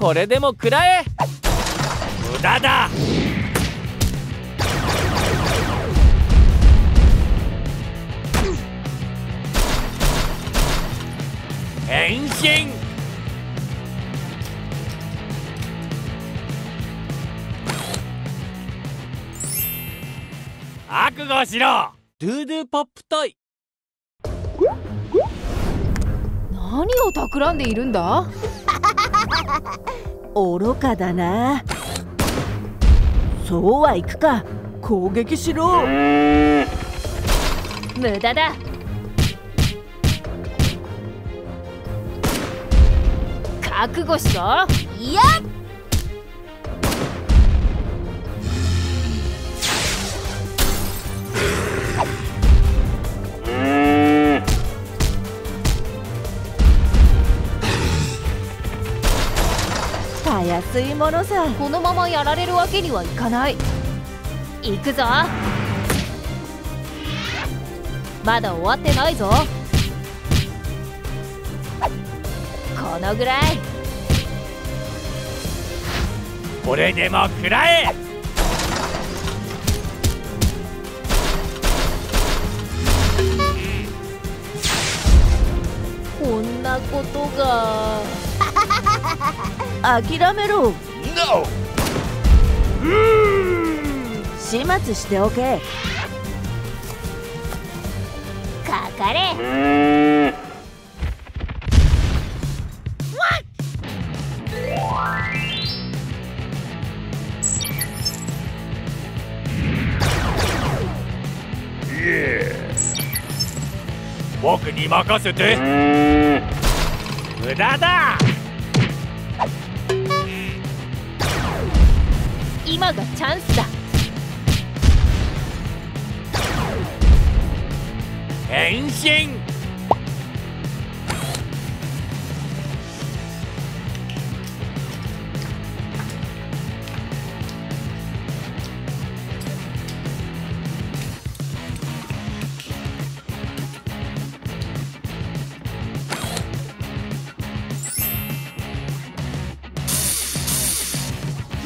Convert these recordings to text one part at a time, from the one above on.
これでも食らえ。無駄だ。変身。覚悟しろ。ドゥードゥポップトイ。何を企んでいるんだ？愚かだな。そうはいくか。攻撃しろ。無駄だ。覚悟しろ。いやたやすいものさ。このままやられるわけにはいかない。行くぞ。まだ終わってないぞ。このぐらい。これでも食らえ。こんなことが 諦めろ。NO! 始末しておけ。かかれ。僕に任せて。無駄だ今がチャンスだ。変身。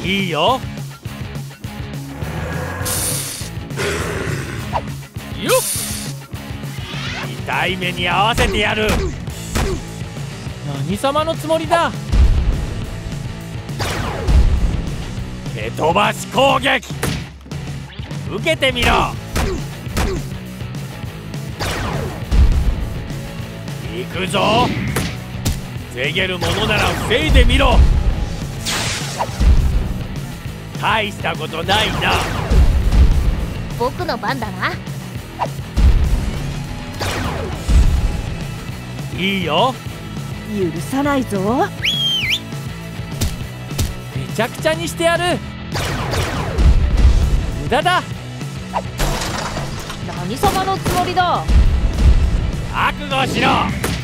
いいよ。よっ。痛い目に合わせてやる。何様のつもりだ？蹴飛ばし攻撃。受けてみろ。行くぞ。防げるものなら防いでみろ。大したことないな僕の番だな。いいよ。許さないぞ。めちゃくちゃにしてやる。無駄だ。何様のつもりだ。覚悟しろ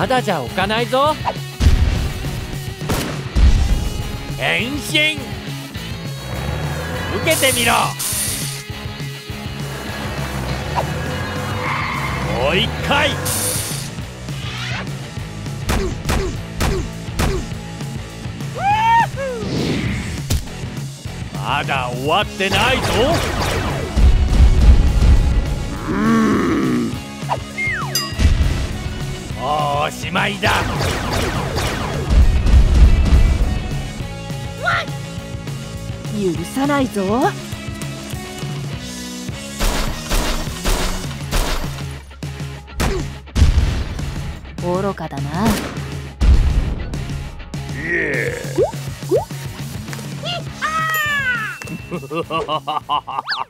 ただじゃ置かないぞ。変身。受けてみろ。もう一回。まだ終わってないぞ。おしまいだ。許さないぞ。愚かだな